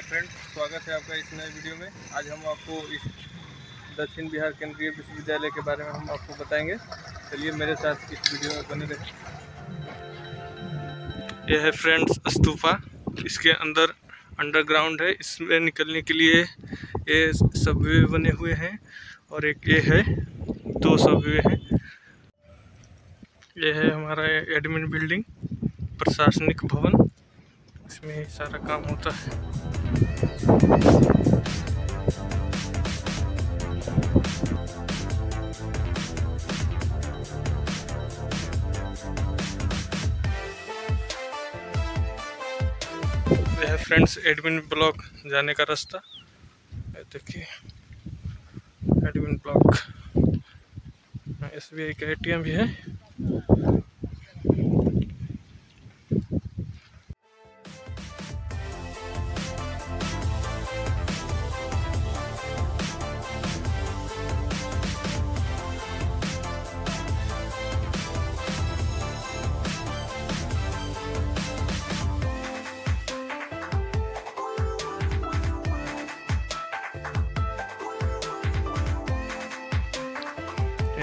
Hi friends, स्वागत है आपका इस नए वीडियो में। आज हम आपको इस दक्षिण बिहार केंद्रीय विश्वविद्यालय के बारे में हम आपको बताएँगे। चलिए मेरे साथ इस वीडियो में बने रहे यह है फ्रेंड्स स्तूपा इसके अंदर अंडरग्राउंड है। इसमें निकलने के लिए ये सबवे बने हुए हैं और एक ये है, दो सबवे हैं। यह है हमारा एडमिन बिल्डिंग प्रशासनिक भवन। इसमें सारा काम होता है। फ्रेंड्स एडमिन ब्लॉक जाने का रास्ता। देखिए, admin block. S B I का ए भी है।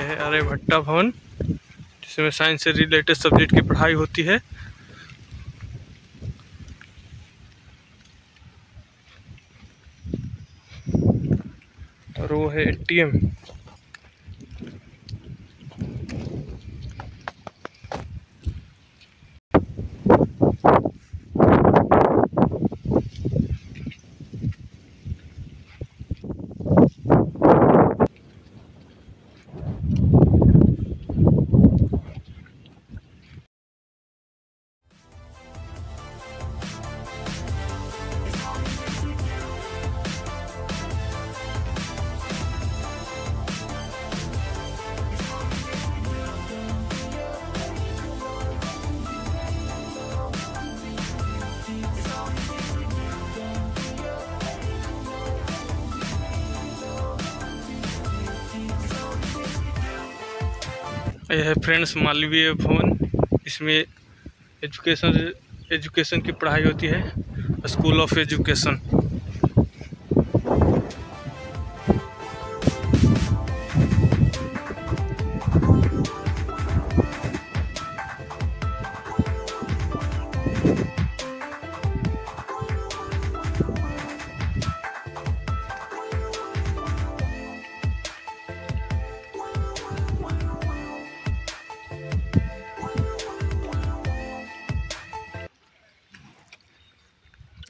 यह आर्य भट्टा भवन, जिसमें साइंस से रिलेटेड सब्जेक्ट की पढ़ाई होती है। और वो है एटीएम यह है फ्रेंड्स मालवीय भवन। इसमें एजुकेशन एजुकेशन की पढ़ाई होती है। School of education.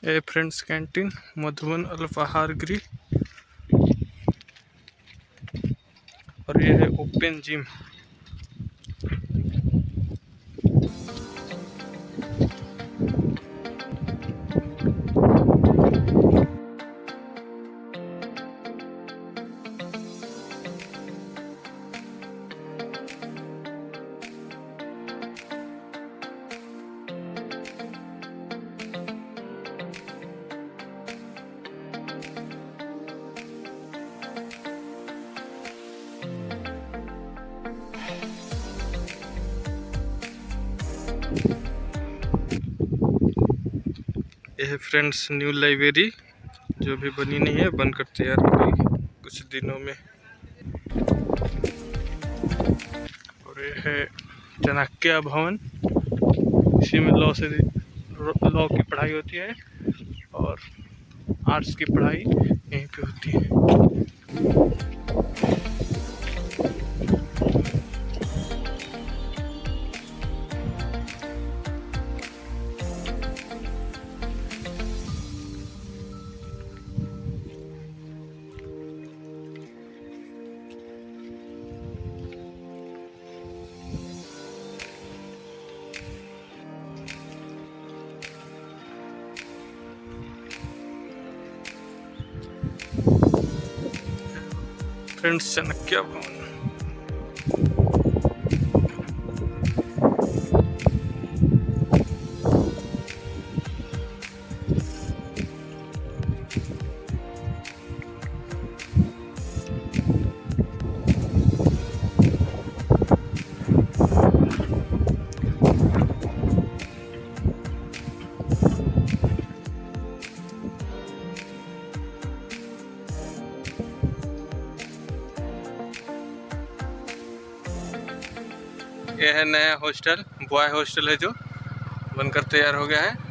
A friends canteen Madhuban अल्फाहार गृह और ये है ओपन जिम ये है फ्रेंड्स न्यू लाइब्रेरी, जो भी बनी नहीं है बनकर तैयार हो गई कुछ दिनों में। और ये है चाणक्य भवन, इसी में लॉ से लॉ की पढ़ाई होती है, और आर्ट्स की पढ़ाई यहीं पे होती है। फ्रेंड्स चाणक्य ये है नया हॉस्टल बॉय हॉस्टल है जो बनकर तैयार हो गया है।